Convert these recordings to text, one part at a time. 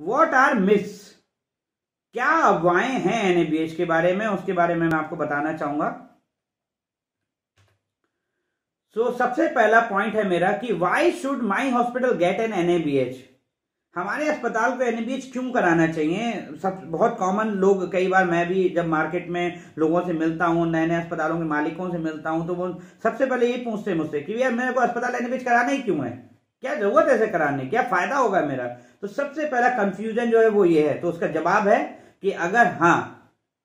What are miss क्या अफवाहें हैं एनएबीएच के बारे में? उसके बारे में मैं आपको बताना चाहूँगा। सो so, सबसे पहला पॉइंट है मेरा कि why should my hospital get an NABH हमारे अस्पताल को एनएबीएच क्यों कराना चाहिए? सब बहुत कॉमन लोग कई बार मैं भी जब मार्केट में लोगों से मिलता हूँ नए नए अस्पतालों के मालिकों से मिलता हूँ तो वो सबसे पहले ये पूछते हैं मुझसे कि यार मेरे को अस्पताल एनएबीएच कराना ही क्यों है? क्या ज़रूरत है ऐसे कराने? क्या फ़ायदा होगा मेरा? तो सबसे पहला कंफ्यूजन जो है वो ये है। तो उसका जवाब है कि अगर हाँ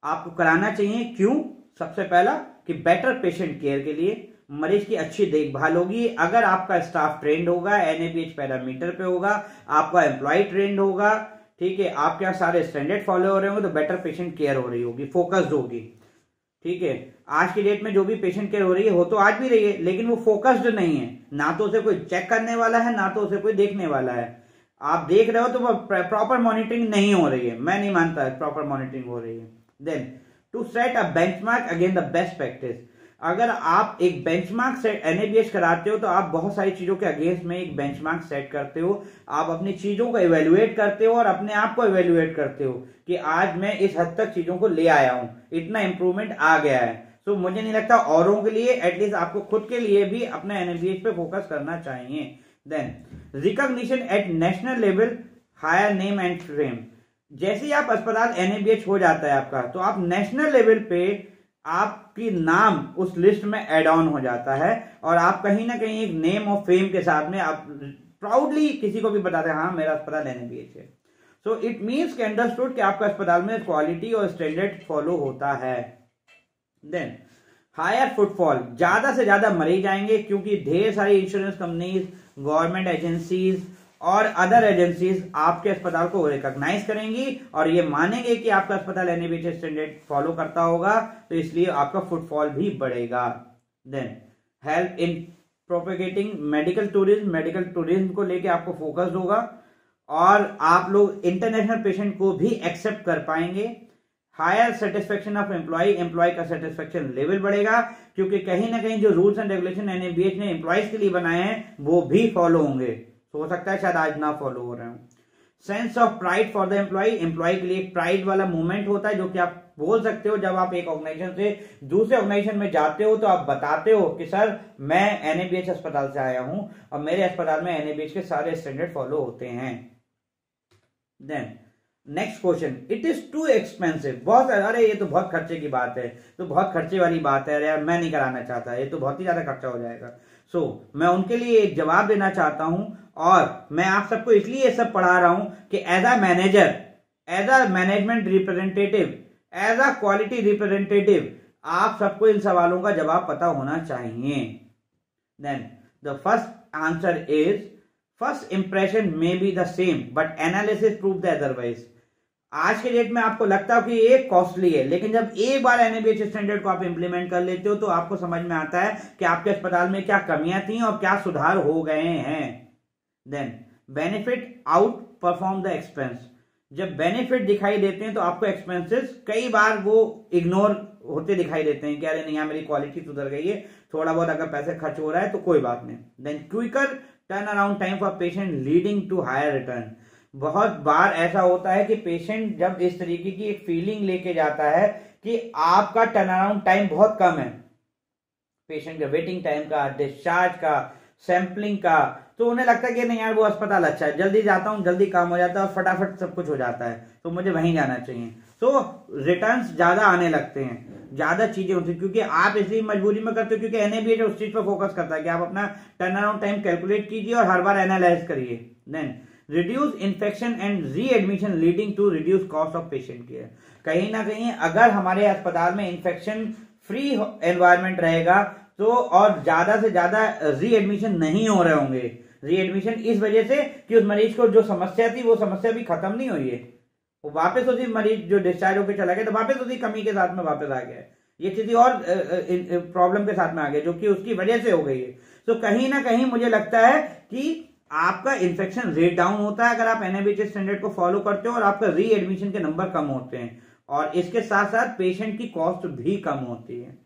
आपको कराना चाहिए, क्यों? सबसे पहला कि बेटर पेशेंट केयर के लिए मरीज़ की अच्छी देखभाल होगी। अगर आपका स्टाफ ट्रेंड होगा एनएपीएच पैरामीटर पे होगा, आपका एम्प्लॉय ट्रेंड होगा, ठीक है, आपके यहाँ सारे स्टैंडर्ड फॉलो हो रहे होंगे तो बेटर पेशेंट केयर हो रही होगी फोकस्ड होगी। ठीक है, आज की डेट में जो भी पेशेंट केयर हो रही है, हो तो आज भी रही है, लेकिन वो फोकस्ड नहीं है। ना तो उसे कोई चेक करने वाला है, ना तो उसे कोई देखने वाला है। आप देख रहे हो तो प्रॉपर मॉनिटरिंग नहीं हो रही है। मैं नहीं मानता प्रॉपर मॉनिटरिंग हो रही है। Then to set a benchmark again the best practice अगर आप एक बेंचमार्क सेट एनएबीएस कराते हो तो आप बहुत सारी चीज़ों के अगेंस्ट में एक बेंचमार्क सेट करते हो। आप अपनी चीज़ों को इवेल्युएट करते हो और अपने आप को इवेल्युएट करते हो कि आज मैं इस हद तक चीज़ों को ले आया हूँ। इतना इंप्रूवमेंट आ गया है। तो so, मुझे नहीं लगता औरों के लिए एटलीस्ट आपको खुद के लिए भी अपने एनएबीएस पे फोकस करना चाहिए। Then recognition at national level higher name and fame जैसे ही आप अस्पताल एनएबीएच हो जाता है आपका तो आप नेशनल लेवल पे आपकी नाम उस लिस्ट में एड ऑन हो जाता है और आप कहीं ना कहीं एक नेम और फेम के साथ में आप प्राउडली किसी को भी बताते हैं हाँ मेरा अस्पताल एनएबीएच है। सो इट मीन्स के अंडरस्टूड कि आपका अस्पताल में क्वालिटी और स्टैंडर्ड फॉलो होता है। देन हायर फुटफॉल ज़्यादा से ज़्यादा मरीज़ आएँगे क्योंकि ढेर सारी इंश्योरेंस कंपनीज़ गवर्नमेंट एजेंसीज और अदर एजेंसीज आपके अस्पताल को रिकॉग्नाइज करेंगी और ये मानेंगे कि आपका अस्पताल एनएबीएच स्टैंडर्ड फॉलो करता होगा तो इसलिए आपका फुटफॉल भी बढ़ेगा। Then help in propagating medical tourism medical tourism को लेके आपको फोकस होगा और आप लोग इंटरनेशनल पेशेंट को भी एक्सेप्ट कर पाएँगे। Higher satisfaction of employee employee का सेटिस्फेक्शन लेवल बढ़ेगा, क्योंकि कहीं ना कहीं जो रूल्स एंड रेगुलेशन एनएबीएच ने एम्प्लॉयज़ के लिए बनाए हैं, वो भी फॉलो होंगे। तो हो सकता है शायद आज ना फॉलो हो रहे हो। Sense of pride for the employ employ के लिए एक प्राइड वाला मूवमेंट होता है, जो कि आप बोल सकते हो जब आप एक ऑर्गेनाइजेशन से दूसरे ऑर्गेनाइजेशन में जाते हो तो आप बताते हो कि, सर, मैं एनएबीएच अस्पताल से आया हूँ, और मेरे अस्पताल में एनएबीएच के सारे स्टैंडर्ड फॉलो होते हैं। Then next question it is too expensive बहुत अरे ये तो बहुत खर्चे की बात है। तो बहुत खर्चे वाली बात है। अरे यार मैं नहीं कराना चाहता। ये तो बहुत ही ज़्यादा खर्चा हो जाएगा। सो so, मैं उनके लिए एक जवाब देना चाहता हूँ और मैं आप सबको इसलिए ये सब पढ़ा रहा हूँ कि as a manager as a management representative as a quality representative आप सबको इन सवालों का जवाब पता होना चाहिए। Then the first answer is first impression may be the same but analysis prove the otherwise आज के डेट में आपको लगता है कि ये कॉस्टली है, लेकिन जब एक बार एनएबीएच स्टैंडर्ड को आप इंप्लीमेंट कर लेते हो तो आपको समझ में आता है कि आपके अस्पताल में क्या कमियाँ थी और क्या सुधार हो गए हैं। Then benefit outperform the expense जब बेनिफिट दिखाई देते हैं तो आपको एक्सपेंसेस कई बार वो इग्नोर होते दिखाई देते हैं कि अरे नहीं मेरी क्वालिटी सुधर गई है, थोड़ा बहुत अगर पैसे खर्च हो रहा है तो कोई बात नहीं। Then quicker turnaround time for patient leading to higher return बहुत बार ऐसा होता है कि पेशेंट जब इस तरीके की एक फीलिंग लेके जाता है कि आपका टर्न अराउंड टाइम बहुत कम है। पेशेंट का वेटिंग टाइम का डिस्चार्ज का सैंपलिंग का तो उन्हें लगता है कि नहीं यार, वो अस्पताल अच्छा है। जल्दी जाता हूँ, जल्दी काम हो जाता है और फटाफट सब कुछ हो जाता है। तो मुझे वहीं जाना चाहिए। तो रिटर्न ज़्यादा आने लगते हैं। ज़्यादा चीज़ें होती क्योंकि आप इसी मजबूरी में करते हो, क्योंकि एनएबीएच उस चीज़ पर फोकस करता है कि आप अपना टर्न अराउंड टाइम कैलकुलेट कीजिए और हर बार एनालाइज करिए। Then reduce infection and readmission leading to reduce cost of patient care कहीं ना कहीं अगर हमारे अस्पताल में इन्फेक्शन फ्री एनवायरमेंट रहेगा तो और ज़्यादा से ज़्यादा री एडमिशन नहीं हो रहे होंगे। री एडमिशन इस वजह से कि उस मरीज़ को जो समस्या थी, वो समस्या भी खत्म नहीं हुई है। वो वापस उसी मरीज़ जो डिस्चार्ज होकर चला गया तो वापस उसी कमी के साथ में वापस आ गया। ये किसी और प्रॉब्लम के साथ में आ गया, जो कि उसकी वजह से हो गई है। तो कहीं ना कहीं मुझे लगता है कि आपका इन्फेक्शन रेट डाउन होता है अगर आप एनएबीएच स्टैंडर्ड को फॉलो करते हो और आपका री एडमिशन के नंबर कम होते हैं। और इसके साथ साथ पेशेंट की कॉस्ट भी कम होती है।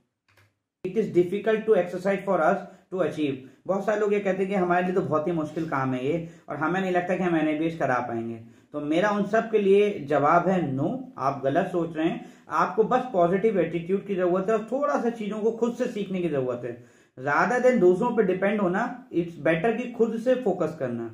It is difficult to exercise for us to achieve बहुत सारे लोग ये कहते हैं कि हमारे लिए तो बहुत ही मुश्किल काम है ये, और हमें नहीं लगता कि हम एनएबीएच करा पाएँगे। तो मेरा उन सब के लिए जवाब है नो आप गलत सोच रहे हैं। आपको बस पॉजिटिव एटीट्यूड की ज़रूरत है और थोड़ा सा चीज़ों को खुद से सीखने की ज़रूरत है। ज़्यादा देन दूसरों पर डिपेंड होना इट्स बेटर कि खुद से फोकस करना।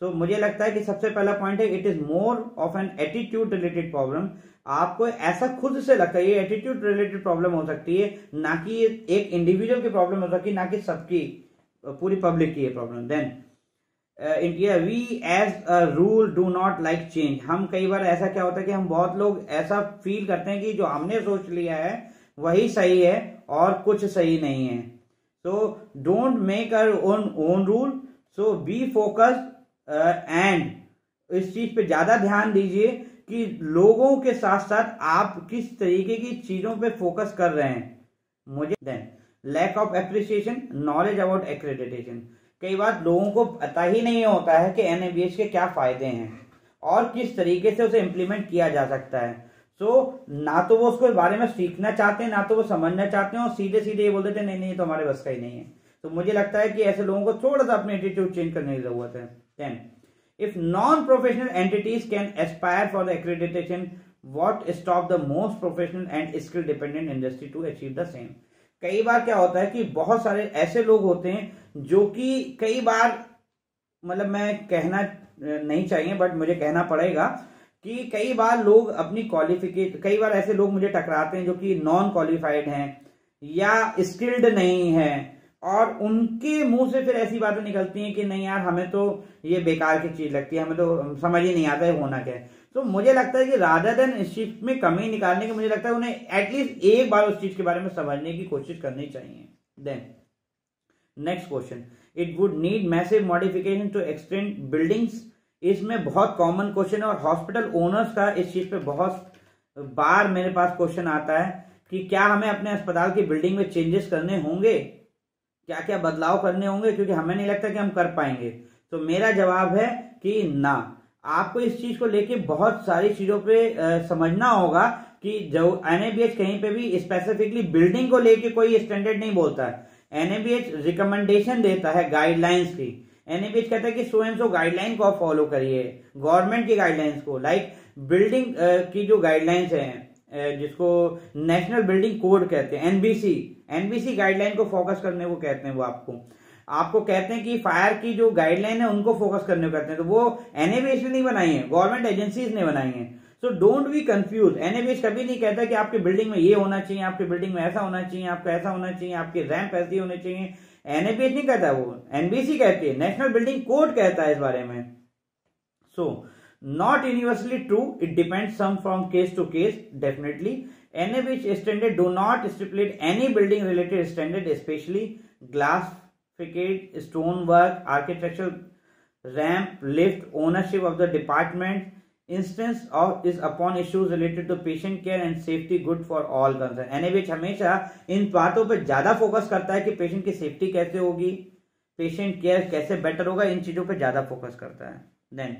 सो so, मुझे लगता है कि सबसे पहला पॉइंट है it is more of an attitude related problem आपको ऐसा खुद से लगता है ये एटीट्यूड रिलेटेड प्रॉब्लम हो सकती है ना कि ये एक इंडिविजुअल की प्रॉब्लम हो सकती है ना कि सबकी पूरी पब्लिक की problem then India we as a rule do not like change हम कई बार ऐसा क्या होता है कि हम बहुत लोग ऐसा फील करते हैं कि जो हमने सोच लिया है वही सही है और कुछ सही नहीं है। So don't make our own own rule so be focus and इस चीज़ पे ज़्यादा ध्यान दीजिए कि लोगों के साथ साथ आप किस तरीके की चीज़ों पे फोकस कर रहे हैं। मुझे then lack of appreciation knowledge about accreditation कई बार लोगों को पता ही नहीं होता है कि एनएबीएच के क्या फ़ायदे हैं और किस तरीके से उसे इम्प्लीमेंट किया जा सकता है। सो so, ना तो वो उसको बारे में सीखना चाहते हैं ना तो वो समझना चाहते हैं और सीधे सीधे ये बोल देते हैं नहीं नहीं तो हमारे बस का ही नहीं है. तो मुझे लगता है कि ऐसे लोगों को थोड़ा सा अपने एटीट्यूड चेंज करने की ज़रूरत है। Then if non professional entities can aspire for the accreditation what stop the most professional and skill dependent industry to achieve the same कई बार क्या होता है कि बहुत सारे ऐसे लोग होते हैं जो कि कई बार मतलब मैं कहना नहीं चाहिए बट मुझे कहना पड़ेगा कि कई बार लोग अपनी क्वालिफिकेट कई बार ऐसे लोग मुझे टकराते हैं जो कि नॉन क्वालिफाइड हैं या स्किल्ड नहीं है और उनके मुँह से फिर ऐसी बातें निकलती हैं कि नहीं यार, हमें तो ये बेकार की चीज़ लगती है, हमें तो समझ ही नहीं आता है होना क्या है। तो मुझे लगता है कि राधा देन इस चीज़ में कमी निकालने की, मुझे लगता है उन्हें एटलीस्ट एक बार उस चीज़ के बारे में समझने की कोशिश करनी चाहिए। Then next question it would need massive modification to extend buildings इसमें बहुत कॉमन क्वेश्चन है और हॉस्पिटल ओनर्स का इस चीज़ पे बहुत बार मेरे पास क्वेश्चन आता है कि क्या हमें अपने अस्पताल की बिल्डिंग में चेंजेस करने होंगे? क्या क्या बदलाव करने होंगे? क्योंकि हमें नहीं लगता कि हम कर पाएँगे। तो मेरा जवाब है कि ना। आपको इस चीज़ को लेके बहुत सारी चीज़ों पे समझना होगा कि जो एनएबीएच कहीं पे भी स्पेसिफिकली बिल्डिंग को लेके कोई स्टैंडर्ड नहीं बोलता है। एनएबीएच रिकमेंडेशन देता है गाइडलाइंस की। एनएबीएच कहता है कि सो एंड सो गाइडलाइन को आप फॉलो करिए। गवर्नमेंट की गाइडलाइंस को लाइक बिल्डिंग की जो गाइडलाइंस है जिसको नेशनल बिल्डिंग कोड कहते हैं एनबीसी एनबीसी गाइडलाइन को फोकस करने को कहते हैं वो आपको। आपको कहते हैं कि फायर की जो गाइडलाइन है, उनको फोकस करने को कहते हैं। तो वो एनएबीएच ने नहीं बनाई है गवर्नमेंट एजेंसीज ने बनाई है। So don't be confuse NABH कभी नहीं कहता कि आपकी बिल्डिंग में ये होना चाहिए, आपकी बिल्डिंग में ऐसा होना चाहिए, आपका ऐसा होना चाहिए, आपके रैंप ऐसी होने चाहिए। एनएपीएच नहीं कहता है वो, एनबीसी कहती है, नेशनल बिल्डिंग कोड कहता है इस बारे में। So not universally true it depend some from case to case definitely NABH standard do not stipulate any building related standard specially glass facade stone work architecture ramp lift ownership of the department Instance of is upon issues related to patient care and safety good for all concerned. NABH हमेशा इन बातों पर ज़्यादा focus करता है कि patient की safety कैसे होगी पेशेंट केयर कैसे बेटर होगा, इन चीज़ों पर ज़्यादा फोकस करता है देन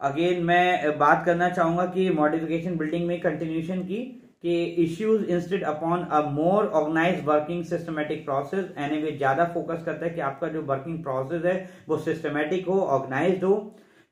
अगेन मैं बात करना चाहूँगा कि मॉडिफिकेशन बिल्डिंग में कंटिन्यूशन की, कि issues instead upon a more organise working systematic process any ज़्यादा फोकस करता है कि आपका जो वर्किंग प्रोसेस है, वो सिस्टमेटिक हो ऑर्गेनाइज हो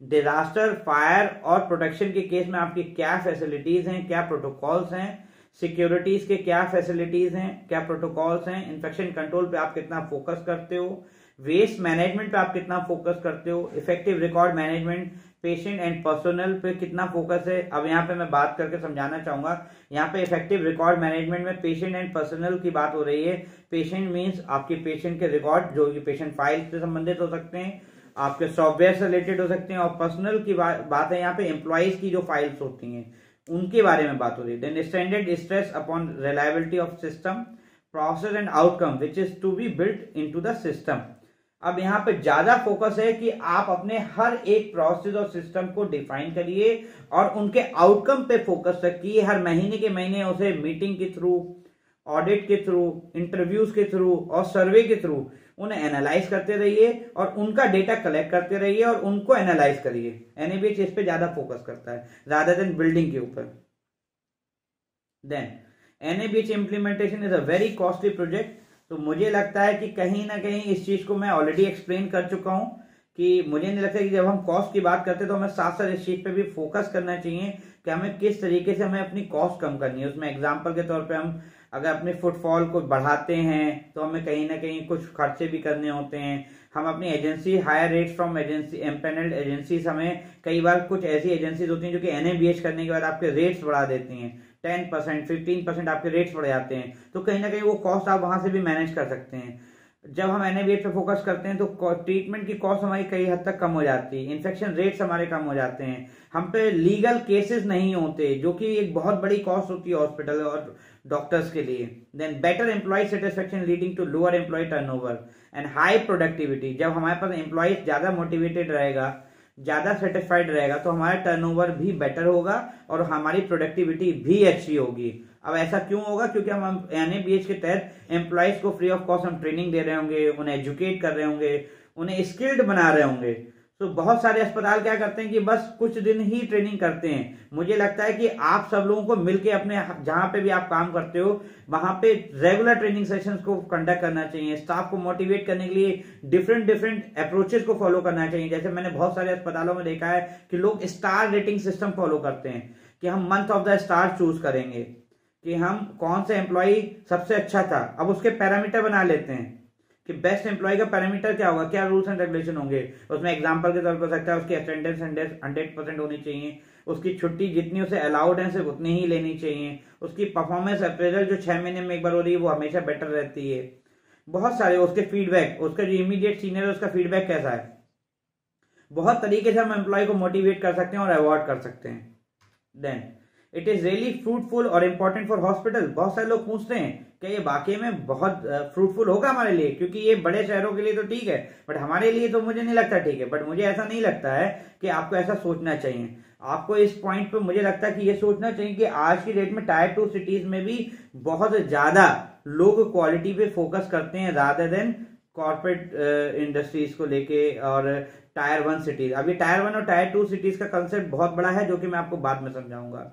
डिजास्टर फायर और प्रोटेक्शन के केस में आपकी क्या फैसिलिटीज़ हैं, क्या प्रोटोकॉल्स हैं सिक्योरिटीज के क्या फैसिलिटीज़ हैं, क्या प्रोटोकॉल्स हैं इन्फेक्शन कंट्रोल पे आप कितना फोकस करते हो वेस्ट मैनेजमेंट पे आप कितना फोकस करते हो effective record management patient and personal पे कितना फोकस है, अब यहाँ पे मैं बात करके समझाना चाहूँगा, यहाँ पे इफ़ेक्टिव रिकॉर्ड मैनेजमेंट में पेशेंट एंड पर्सनल की बात हो रही है पेशेंट मीन्स आपके पेशेंट के रिकॉर्ड जो कि पेशेंट फ़ाइल से संबंधित हो सकते हैं आपके सॉफ्टवेयर से रिलेटेड हो सकते हैं और पर्सनल की बात है यहाँ पे एम्प्लॉयज़ की जो फाइल्स होती हैं, उनके बारे में बात हो रही है। Standard stress upon reliability of system process and outcome which is to be built in the system अब यहाँ पे ज़्यादा फोकस है कि आप अपने हर एक प्रोसेस और सिस्टम को डिफाइन करिए और उनके आउटकम पे फोकस रखिए। हर महीने के महीने उसे मीटिंग के थ्रू ऑडिट के थ्रू इंटरव्यूज़ के थ्रू और सर्वे के थ्रू उन्हें एनालाइज करते रहिए और उनका डेटा कलेक्ट करते रहिए और उनको एनालाइज करिए। एनएबीएच इस पे ज़्यादा फोकस करता है रादर देन बिल्डिंग के ऊपर। Then NABH implementation is a very costly project तो मुझे लगता है कि कहीं ना कहीं इस चीज़ को मैं ऑलरेडी एक्सप्लेन कर चुका हूँ कि मुझे नहीं लगता कि जब हम कॉस्ट की बात करते हैं तो हमें साथ साथ इस चीज़ पे भी फोकस करना चाहिए। कि हमें किस तरीके से हमें अपनी कॉस्ट कम करनी है। उसमें एग्ज़ाम्पल के तौर पे हम अगर अपने फुटफॉल को बढ़ाते हैं तो हमें कहीं ना कहीं कुछ खर्चे भी करने होते हैं। हम अपनी agency higher rate from agency empanelled agencies हमें कई बार कुछ ऐसी एजेंसीज होती हैं जो कि एन करने के बाद आपके रेट्स बढ़ा देती हैं। टेन परसेंट फिफ्टीन परसेंट आपके रेट्स बढ़ जाते हैं। तो कहीं ना कहीं वो कॉस्ट आप वहाँ से भी मैनेज कर सकते हैं। जब हम एनएबीएच पे फोकस करते हैं तो ट्रीटमेंट की कॉस्ट हमारी कई हद तक कम हो जाती है। इन्फेक्शन रेट्स हमारे कम हो जाते हैं। हम पे लीगल केसेस नहीं होते, जो कि एक बहुत बड़ी कॉस्ट होती है हॉस्पिटल और डॉक्टर्स के लिए। Then better employ satisfaction leading to lower employ turnover and high productivity जब हमारे पास एम्प्लॉय ज़्यादा मोटिवेटेड रहेगा, ज़्यादा सेटिस्फाइड रहेगा तो हमारा टर्नओवर भी बेटर होगा और हमारी प्रोडक्टिविटी भी अच्छी होगी। अब ऐसा क्यों होगा? क्योंकि हम एनएबीएच के तहत एम्प्लॉयज़ को फ्री ऑफ़ कॉस्ट हम ट्रेनिंग दे रहे होंगे, उन्हें एजुकेट कर रहे होंगे, उन्हें स्किल्ड बना रहे होंगे। तो बहुत सारे अस्पताल क्या करते हैं कि बस कुछ दिन ही ट्रेनिंग करते हैं। मुझे लगता है कि आप सब लोगों को मिलके अपने जहाँ पे भी आप काम करते हो, वहाँ पे रेगुलर ट्रेनिंग सेशंस को कंडक्ट करना चाहिए। स्टाफ को मोटिवेट करने के लिए डिफरेंट डिफरेंट अप्रोचेस को फॉलो करना चाहिए। जैसे मैंने बहुत सारे अस्पतालों में देखा है कि लोग स्टार रेटिंग सिस्टम फॉलो करते हैं, कि हम month of the star choose करेंगे। कि हम कौन सा एम्प्लॉय सबसे अच्छा था। अब उसके पैरामीटर बना लेते हैं कि बेस्ट एम्प्लॉय का पैरामीटर क्या होगा, क्या रूल्स एंड रेगुलेशन होंगे। उसमें एग्जांपल के तौर पर सकता है, उसकी अटेंडेंस हंड्रेड परसेंट होनी चाहिए। उसकी छुट्टी जितनी उसे अलाउड है, सिर्फ़ उतनी ही लेनी चाहिए। उसकी परफॉर्मेंस अप्रेजल जो छह महीने में एक बार हो रही है, वो हमेशा बेटर रहती है। बहुत सारे उसके फीडबैक उसका जो इमीडिएट सीनियर है, उसका फीडबैक कैसा है? बहुत तरीके से हम एम्प्लॉय को मोटिवेट कर सकते हैं और अवॉर्ड कर सकते हैं। Then it is really fruitful और इम्पोर्टेंट फॉर हॉस्पिटल बहुत सारे लोग पूछते हैं क्या ये वाकई में बहुत फ्रूटफुल होगा हमारे लिए? क्योंकि ये बड़े शहरों के लिए तो ठीक है बट हमारे लिए तो मुझे नहीं लगता ठीक है। बट मुझे ऐसा नहीं लगता है कि आपको ऐसा सोचना चाहिए। आपको इस पॉइंट पे मुझे लगता है कि ये सोचना चाहिए कि आज की डेट में टायर टू सिटीज़ में भी बहुत ज़्यादा लोग क्वालिटी पे फोकस करते हैं रादर देन कॉर्पोरेट इंडस्ट्रीज़ को लेके और टायर वन सिटीज़ अभी टायर वन और टायर टू सिटीज़ का कंसेप्ट बहुत बड़ा है, जो कि मैं आपको बाद में समझाऊँगा।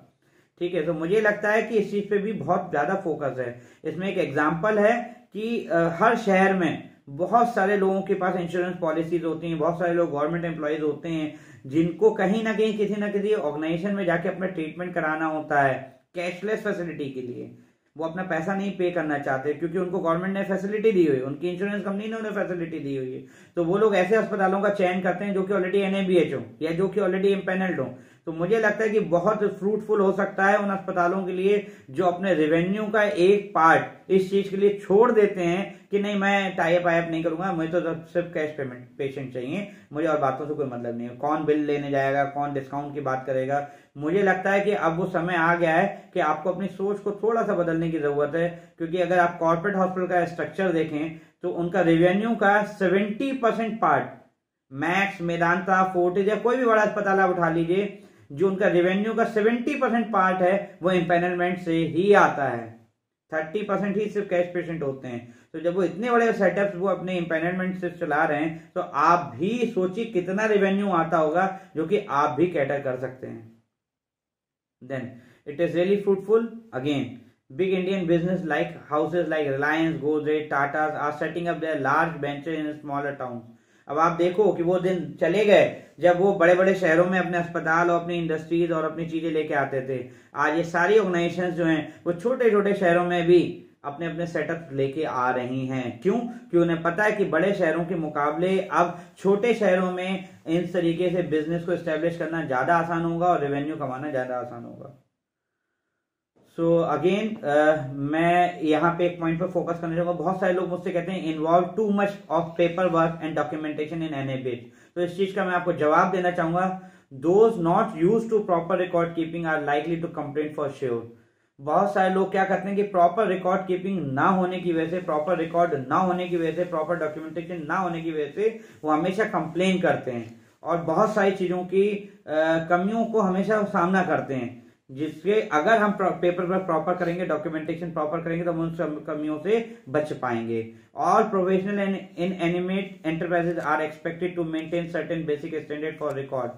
ठीक है तो मुझे लगता है कि इस चीज़ पे भी बहुत ज़्यादा फोकस है। इसमें एक एग्ज़ाम्पल है कि हर शहर में बहुत सारे लोगों के पास इंश्योरेंस पॉलिसीज़ होती हैं, बहुत सारे लोग गवर्नमेंट एम्प्लॉयज़ होते हैं, जिनको कहीं ना कहीं किसी ना किसी ऑर्गेनाइजेशन में जाके अपना ट्रीटमेंट कराना होता है कैशलेस फैसिलिटी के लिए। वो अपना पैसा नहीं पे करना चाहते क्योंकि उनको गवर्नमेंट ने फैसिलिटी दी हुई है उनकी इंश्योरेंस कंपनी ने उन्हें फैसिलिटी दी हुई है। तो वो लोग ऐसे अस्पतालों का चयन करते हैं जो कि ऑलरेडी एनएबीएच हो या जो कि ऑलरेडी इम्पेनल्ड हो। तो मुझे लगता है कि बहुत फ्रूटफुल हो सकता है उन अस्पतालों के लिए जो अपने रेवेन्यू का एक पार्ट इस चीज़ के लिए छोड़ देते हैं कि नहीं, मैं टाइप आइप नहीं करूँगा, मुझे तो सिर्फ़ कैश पेमेंट पेशेंट चाहिए। मुझे और बातों से कोई मतलब नहीं है। कौन बिल लेने जाएगा, कौन डिस्काउंट की बात करेगा? मुझे लगता है कि अब वो समय आ गया है कि आपको अपनी सोच को थोड़ा सा बदलने की ज़रूरत है, क्योंकि अगर आप कॉर्पोरेट हॉस्पिटल का स्ट्रक्चर देखें तो उनका रेवेन्यू का seventy percent part Max Medanta Fortis या कोई भी बड़ा अस्पताल आप उठा लीजिए जो उनका रेवेन्यू का 70 परसेंट पार्ट है, वो इम्पेनलमेंट से ही आता है। 30 परसेंट ही सिर्फ़ कैश पेशेंट होते हैं। तो जब वो इतने बड़े सेटअप्स वो अपने इम्पेनलमेंट से चला रहे हैं तो आप भी सोचिए कितना रेवेन्यू आता होगा जो कि आप भी कैटर कर सकते हैं। Then it is really fruitful again big Indian business like houses like Reliance Godrej Tata are setting their large venture in smaller town अब आप देखो कि वो दिन चले गए जब वो बड़े बड़े शहरों में अपने अस्पताल और अपनी इंडस्ट्रीज़ और अपनी चीज़ें लेके आते थे। आज ये सारी ऑर्गेनाइजेशन जो हैं, वो छोटे छोटे शहरों में भी अपने अपने सेटअप लेके आ रही हैं। क्यों? क्योंकि उन्हें पता है कि बड़े शहरों के मुकाबले अब छोटे शहरों में इस तरीके से बिज़नेस को स्टेब्लिश करना ज़्यादा आसान होगा और रेवेन्यू कमाना ज़्यादा आसान होगा। सो so, अगेन uh, मैं यहाँ पे एक पॉइंट पर फोकस करना चाहूँगा बहुत सारे लोग मुझसे कहते हैं involve too much of paper work and documentation in an तो इस चीज़ का मैं आपको जवाब देना चाहूँगा। Those not used to proper record keeping are likely to complain for sure बहुत सारे लोग क्या करते हैं कि प्रॉपर रिकॉर्ड कीपिंग ना होने की वजह से प्रॉपर रिकॉर्ड ना होने की वजह से प्रॉपर डॉक्यूमेंटेशन ना होने की वजह से वो हमेशा कंप्लेन करते हैं। और बहुत सारी चीज़ों की कमियों को हमेशा सामना करते हैं। जिसके अगर हम पेपर वर्क प्रॉपर करेंगे डॉक्यूमेंटेशन प्रॉपर करेंगे तो हम उन कमियों से बच पाएँगे। All professional and inanimate enterprises are expected to maintain certain basic standard for record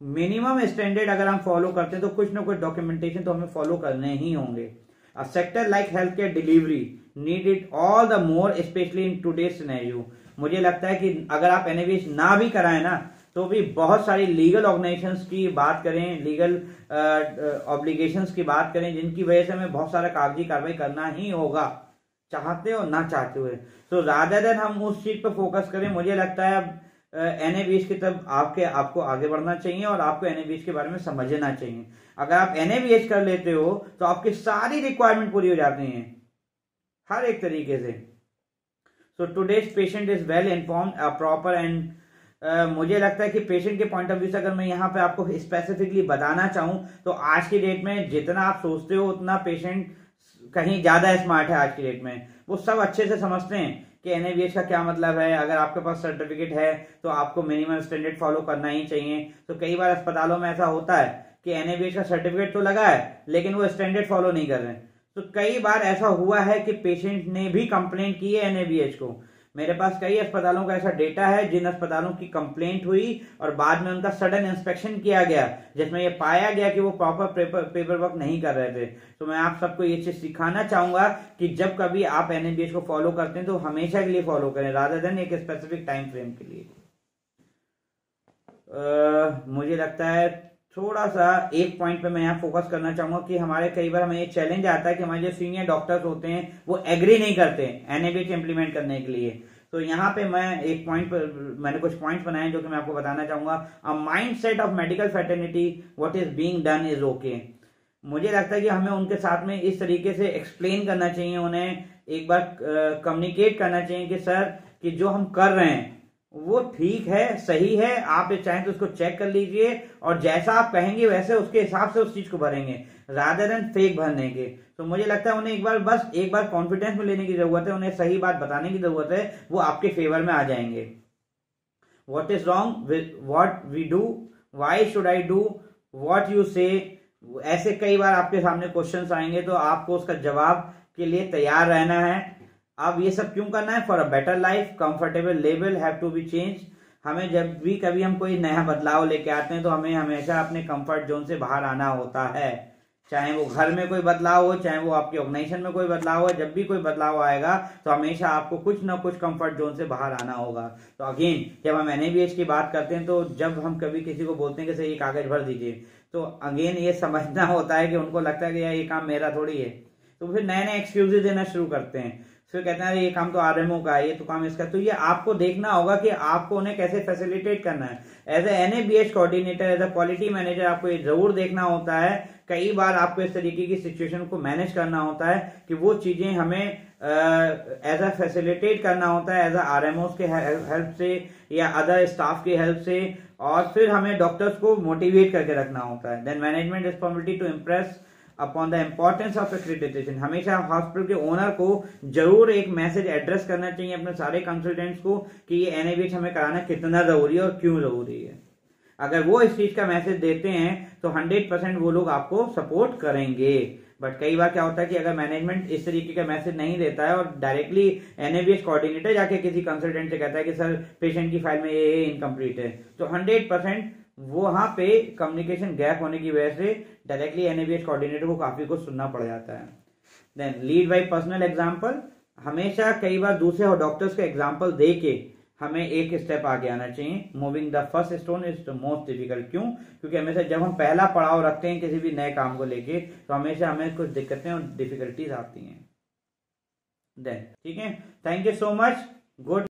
minimum standard अगर हम फॉलो करते हैं तो कुछ ना कुछ डॉक्यूमेंटेशन तो हमें फॉलो करने ही होंगे। A sector like health care delivery need it all the more specially in today scenario मुझे लगता है कि अगर आप एनएबीएच ना भी कराएँ ना तो भी बहुत सारी लीगल ऑर्गेनाइजेशंस की बात करें लीगल ऑब्लिगेशंस की बात करें, जिनकी वजह से हमें बहुत सारा कागज़ी कार्रवाई करना ही होगा, चाहते हो, ना चाहते हुए। तो राधा देन हम उस चीज़ पर फोकस करें, मुझे लगता है अब एनएबीएच की तरफ़ आपके, आपको आगे बढ़ना चाहिए और आपको एनएबीएच के बारे में समझना चाहिए। अगर आप एनएबीएच कर लेते हो तो आपकी सारी रिक्वायरमेंट पूरी हो जाती हैं, हर एक तरीके से। So today's patient is well inform proper and मुझे लगता है कि पेशेंट के पॉइंट ऑफ़ व्यू से अगर मैं यहाँ पे आपको स्पेसिफिकली बताना चाहूँ तो आज की डेट में जितना आप सोचते हो, उतना पेशेंट कहीं ज़्यादा स्मार्ट है आज की डेट में। वो सब अच्छे से समझते हैं कि एनएबीएच का क्या मतलब है। अगर आपके पास सर्टिफिकेट है तो आपको मिनिमम स्टैंडर्ड फॉलो करना ही चाहिए। तो कई बार अस्पतालों में ऐसा होता है कि एनएबीएच का सर्टिफिकेट तो लगा है, लेकिन वो स्टैंडर्ड फॉलो नहीं कर रहे तो कई बार ऐसा हुआ है कि पेशेंट ने भी कंप्लेंट की है एनएबीएच को। मेरे पास कई अस्पतालों का ऐसा डेटा है जिन अस्पतालों की कंप्लेंट हुई और बाद में उनका सडन इंस्पेक्शन किया गया जिसमें यह पाया गया कि वो प्रॉपर पेपर पेपर वर्क नहीं कर रहे थे। तो मैं आप सबको ये चीज़ सिखाना चाहूँगा कि जब कभी आप एनएबीएच को फॉलो करते हैं तो हमेशा के लिए फॉलो करें राधा देन एक स्पेसिफिक टाइम फ्रेम के लिए। आ, मुझे लगता है थोड़ा सा एक पॉइंट पे मैं यहाँ फोकस करना चाहूँगा कि हमारे कई बार हमें ये चैलेंज आता है कि हमारे जो सीनियर डॉक्टर्स होते हैं, वो एग्री नहीं करते एनएबीएच इंप्लीमेंट करने के लिए। तो यहाँ पे मैं एक पॉइंट मैंने कुछ पॉइंट्स बनाए जो कि मैं आपको बताना चाहूँगा। A mindset of medical fraternity what is being done is okay मुझे लगता है कि हमें उनके साथ में इस तरीके से एक्सप्लेन करना चाहिए, उन्हें एक बार कम्युनिकेट करना चाहिए कि, सर, कि जो हम कर रहे हैं वो ठीक है, सही है, आप चाहें तो उसको चेक कर लीजिए और जैसा आप कहेंगे वैसे उसके हिसाब से उस चीज़ को भरेंगे राधर देन फेक भरने के। तो मुझे लगता है उन्हें एक बार बस एक बार कॉन्फिडेंस में लेने की ज़रूरत है, उन्हें सही बात बताने की ज़रूरत है, वो आपके फेवर में आ जाएँगे। What is wrong what we do why should I do what you say ऐसे कई बार आपके सामने क्वेश्चन आएँगे तो आपको उसका जवाब के लिए तैयार रहना है। अब ये सब क्यों करना है? For a better life comfortable level have to be change हमें जब भी कभी हम कोई नया बदलाव लेके आते हैं तो हमें हमेशा अपने कंफर्ट जोन से बाहर आना होता है। चाहे वो घर में कोई बदलाव हो, चाहे वो आपके ऑर्गेनाइजेशन में कोई बदलाव हो, जब भी कोई बदलाव आएगा तो हमेशा आपको कुछ ना कुछ कंफर्ट जोन से बाहर आना होगा। तो अगेन जब हम एनएबीएच की बात करते हैं तो जब हम कभी किसी को बोलते हैं कि सर, ये कागज़ भर दीजिए तो अगेन ये समझना होता है कि उनको लगता है कि यार, ये काम मेरा थोड़ी है। तो फिर नए नए एक्सक्यूजेज देना शुरू करते हैं। फिर कहते हैं ये काम तो आरएमओ का है, ये तो काम इसका तो ये आपको देखना होगा कि आपको उन्हें कैसे फैसिलिटेट करना है। As a NABH coordinator as a quality manager आपको ये ज़रूर देखना होता है। कई बार आपको इस तरीके की सिचुएशन को मैनेज करना होता है कि वो चीज़ें हमें एज अ फैसिलिटेट करना होता है एज आर एम के हेल्प से या अदर स्टाफ की हेल्प से। और फिर हमें डॉक्टर्स को मोटिवेट करके रखना होता है। Then management responsibility to impress upon the importance of accreditation हमेशा हॉस्पिटल के ओनर को ज़रूर एक मैसेज एड्रेस करना चाहिए अपने सारे कंसल्टेंट्स को कि ये एनएबीएच हमें कराना कितना ज़रूरी है और क्यों ज़रूरी है। अगर वो इस चीज़ का मैसेज देते हैं तो 100 परसेंट वो लोग आपको सपोर्ट करेंगे। बट कई बार क्या होता है कि अगर मैनेजमेंट इस तरीके का मैसेज नहीं देता है और डायरेक्टली एनएबीएस कोऑर्डिनेटर जाके किसी कंसल्टेंट से कहता है कि, सर पेशेंट की फ़ाइल में ये इनकम्प्लीट है। तो 100 परसेंट वहाँ पे कम्युनिकेशन गैप होने की वजह से डायरेक्टली एनएबीएस कोऑर्डिनेटर को काफ़ी कुछ सुनना पड़ जाता है। Then lead by personal example हमेशा कई बार दूसरे डॉक्टर्स का एग्ज़ाम्पल दे के हमें एक स्टेप आगे आना चाहिए। Moving the first stone is the most difficult क्यों? क्योंकि हमेशा जब हम पहला पड़ाव रखते हैं किसी भी नए काम को लेके तो हमेशा हमें कुछ दिक्कतें और डिफिकल्टीज आती हैं। देन ठीक है? Thank you so much good